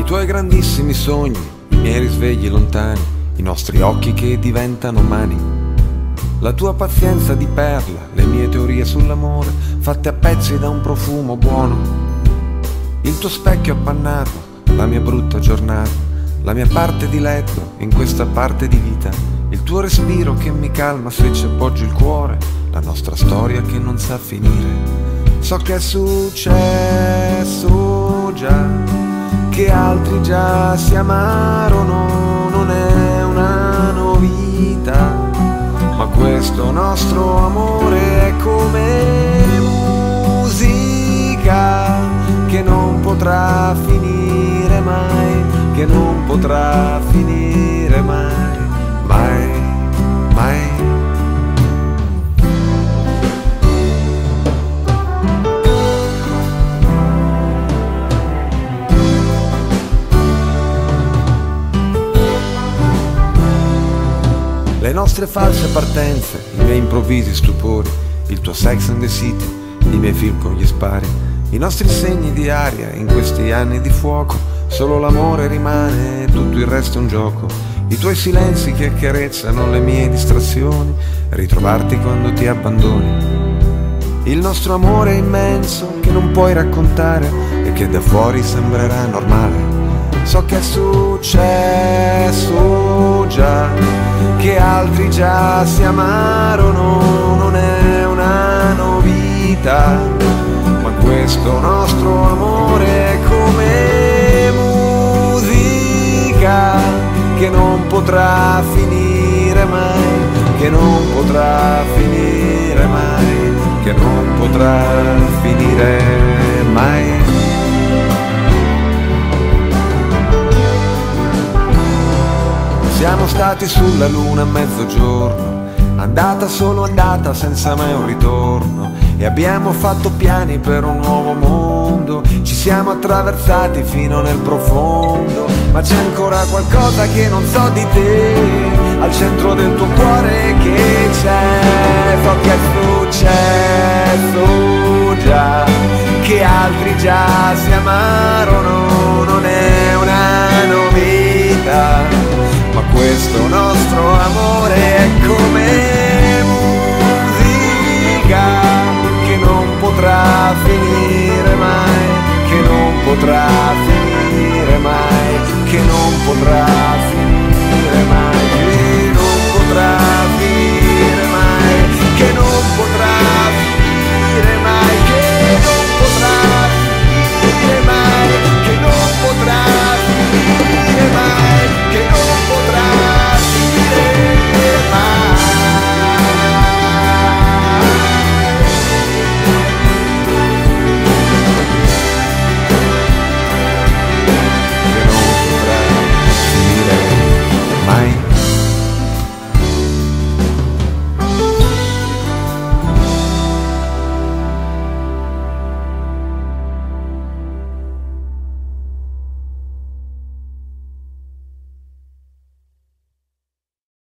I tuoi grandissimi sogni, i miei risvegli lontani, i nostri occhi che diventano mani. La tua pazienza di perla, le mie teorie sull'amore, fatte a pezzi da un profumo buono. Il tuo specchio appannato, la mia brutta giornata, la mia parte di letto in questa parte di vita, il tuo respiro che mi calma se ci appoggio il cuore, la nostra storia che non sa finire. So che che altri già si amarono, non è una novità, ma questo nostro amore è come musica che non potrà finire mai, che non potrà finire mai, Le nostre false partenze, i miei improvvisi stupori, il tuo sex and the city, i miei film con gli spari, i nostri segni di aria in questi anni di fuoco, solo l'amore rimane, tutto il resto è un gioco. I tuoi silenzi che accarezzano le mie distrazioni, ritrovarti quando ti abbandoni. Il nostro amore immenso che non puoi raccontare e che da fuori sembrerà normale. So che è successo già si amarono, non è una novità, ma questo nostro amore è come musica che non potrà finire mai, che non potrà finire mai, che non potrà finire mai. Siamo stati sulla luna a mezzogiorno, andata solo andata senza mai un ritorno. E abbiamo fatto piani per un nuovo mondo, ci siamo attraversati fino nel profondo. Ma c'è ancora qualcosa che non so di te, al centro del tuo cuore che c'è. So che è successo già, che altri già si amarono, mai,